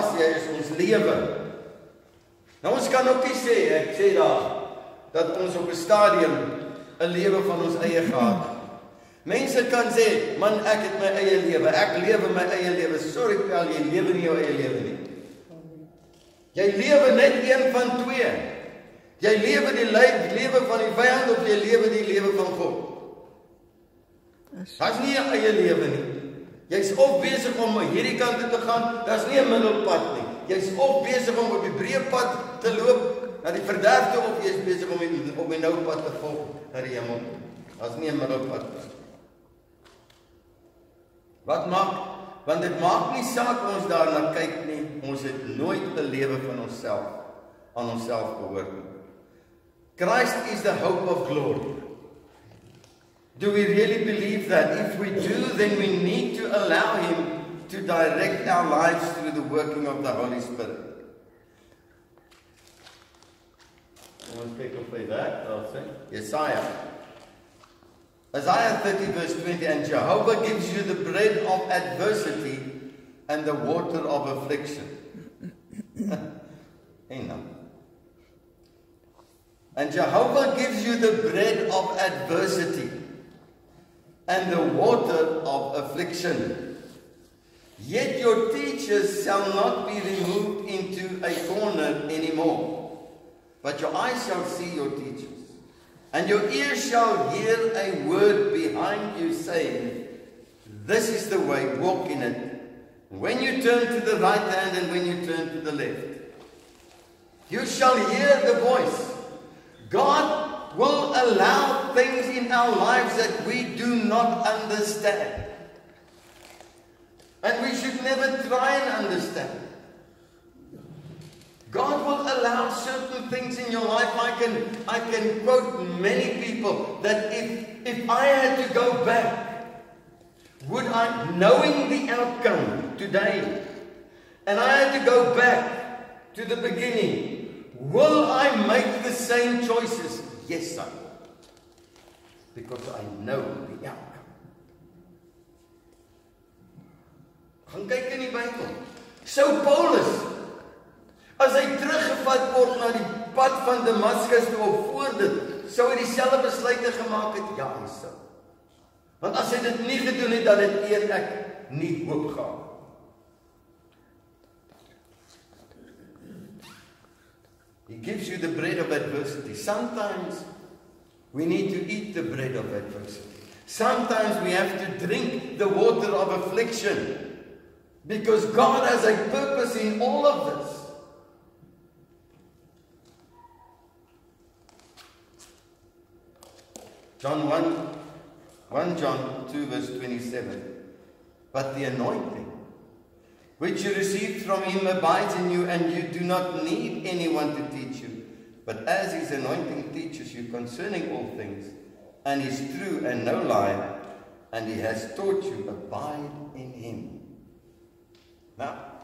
as jy is ons lewe. Nou ons kan ook nie sê ek sê daar dat ons op 'n stadium 'n lewe van ons eie gehad het. Mense kan sê, "Man, ek het my eie lewe. Ek lewe my eie lewe." Sorry, pel, jy lewe nie jou eie lewe nie. Jy lewe net een van twee. Jy lewe die lewe van die vyand of jy lewe die lewe van God. Dit's nie 'n eie lewe nie. Jy's of besig om hierdie kant toe te gaan, daar's nie 'n middelpad nie. Jy's of besig om op die breë pad te loop na die verderf toe of jy's besig om die, op die nou pad te volg na die hemel. Daar's nie 'n middelpad nie. Wat maak want dit maak nie saak ons daarna kyk nie. Ons het nooit 'n lewe van onsself aan onsself behoort nie. Christ is the hope of glory. Do we really believe that? If we do, then we need to allow him to direct our lives through the working of the Holy Spirit. Ons kyk op by that, daar sê Jesaja Isaiah 30 verse 20 and Jehovah gives you the bread of adversity and the water of affliction. Amen. And Jehovah gives you the bread of adversity and the water of affliction. Yet your teachers shall not be removed into a corner anymore, but your eyes shall see your teachers. And your ears shall hear a word behind you saying, This is the way, walk in it. When you turn to the right hand and when you turn to the left, you shall hear the voice. God will allow things in our lives that we do not understand. And we should never try and understand. God will allow certain things in your life. I can, I can quote many people that if, if I had to go back, would I, knowing the outcome today, and I had to go back to the beginning, will I make the same choices? Yes, I will. Because I know the outcome. Gaan kyk in die Bybel. Sou Paulus as hy teruggevat word na die pad van Damaskus toe op voor dit, sou hy dieselfde besluite gemaak het? Ja, hy sou. Want as hy dit nie gedoen het, dan het eers ek nie hoop gehad. He gives you the bread of adversity. Sometimes we need to eat the bread of adversity. Sometimes we have to drink the water of affliction. Because God has a purpose in all of this. John 1, 1 John 2 verse 27. But the anointing which you received from him abides in you and you do not need anyone to teach you. But as his anointing teaches you concerning all things and is true and no lie, and he has taught you, abide in him. Now,